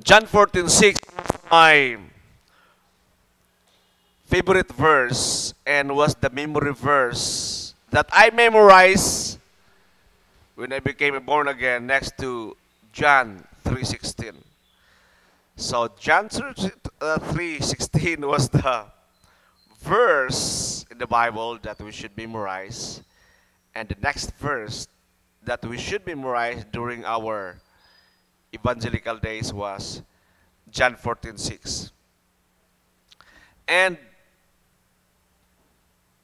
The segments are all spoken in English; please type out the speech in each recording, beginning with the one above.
John 14:6 my favorite verse and was the memory verse that I memorized when I became born again next to John 3:16. So John 3:16 uh, was the verse in the Bible that we should memorize and the next verse that we should memorize during our evangelical days was John 14:6. And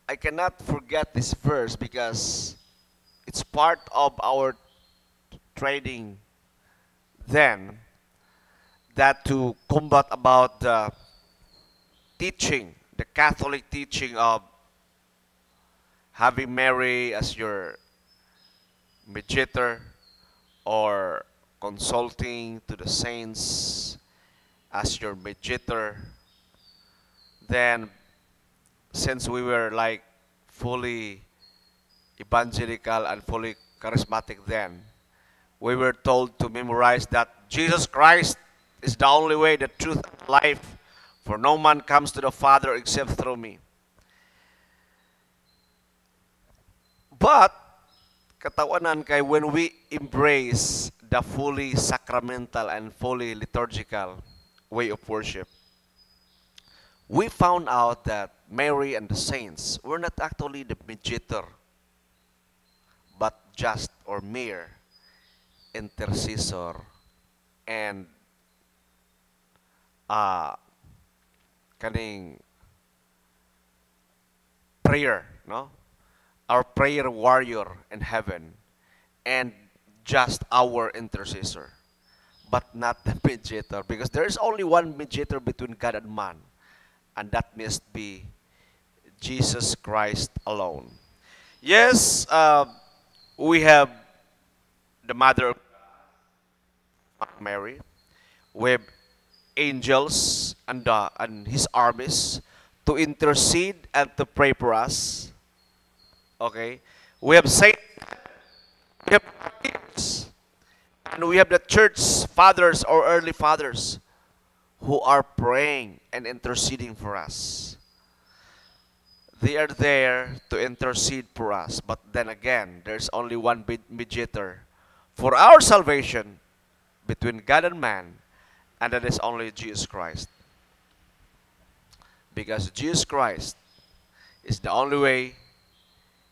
I cannot forget this verse because it's part of our trading then that to combat about the teaching, the Catholic teaching of having Mary as your mediator or consulting to the saints as your mediator, then since we were like fully evangelical and fully charismatic then, we were told to memorize that Jesus Christ is the only way, the truth, and life, for no man comes to the Father except through me. But, katawanan kay when we embrace the fully sacramental and fully liturgical way of worship, we found out that Mary and the saints were not actually the mediator, but just or mere intercessor and uh, kaning prayer, no? Our prayer warrior in heaven and just our intercessor, but not the mediator because there is only one mediator between God and man, and that must be Jesus Christ alone. Yes, uh, we have the Mother Mary. We have angels and, uh, and His armies to intercede and to pray for us. Okay? We have saints, we have and we have the church fathers or early fathers who are praying and interceding for us. They are there to intercede for us. But then again, there's only one med- mediator for our salvation between God and man, and that is only Jesus Christ. Because Jesus Christ is the only way,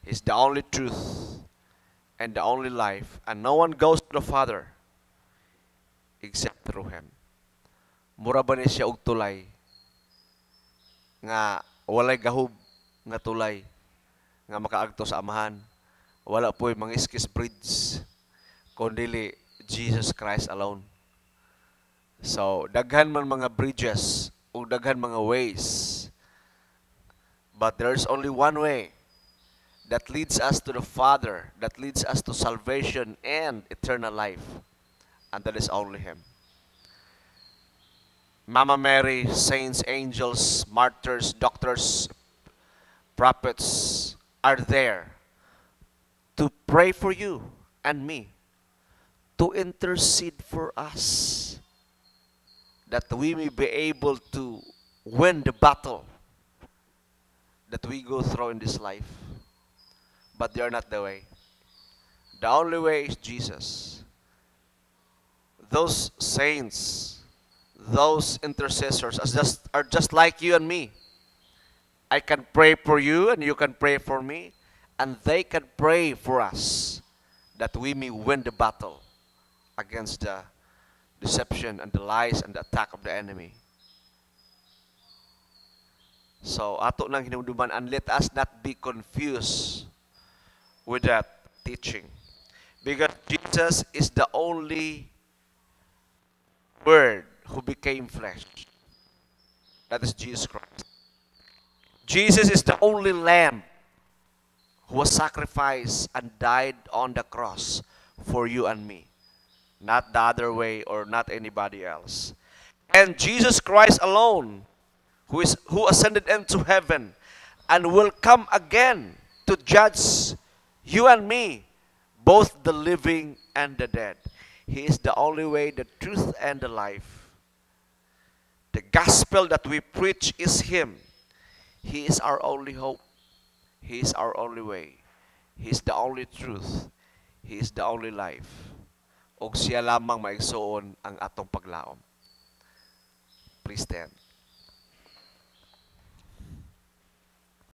is the only truth, and the only life, and no one goes to the Father except through Him. Mura siya og tulay nga walay gahub nga tulay nga makaagto sa amahan. Wala po'y mangiskis bridge kundili Jesus Christ alone. So, daghan man mga bridges o daghan mga ways. But there's only one way that leads us to the Father, that leads us to salvation and eternal life. And that is only Him. Mama Mary, saints, angels, martyrs, doctors, prophets are there to pray for you and me, to intercede for us, that we may be able to win the battle that we go through in this life. But they are not the way. The only way is Jesus. Those saints, those intercessors are just, are just like you and me. I can pray for you and you can pray for me, and they can pray for us that we may win the battle against the deception and the lies and the attack of the enemy. So, ato nang hinumduman, and let us not be confused with that teaching. Because Jesus is the only Word who became flesh. That is Jesus Christ. Jesus is the only Lamb who was sacrificed and died on the cross for you and me. Not the other way or not anybody else. And Jesus Christ alone, who is who ascended into heaven and will come again to judge you and me, both the living and the dead. He is the only way, the truth, and the life. The gospel that we preach is Him. He is our only hope. He is our only way. He is the only truth. He is the only life. Og siya lamang maigsoon ang atong paglaom. Please stand.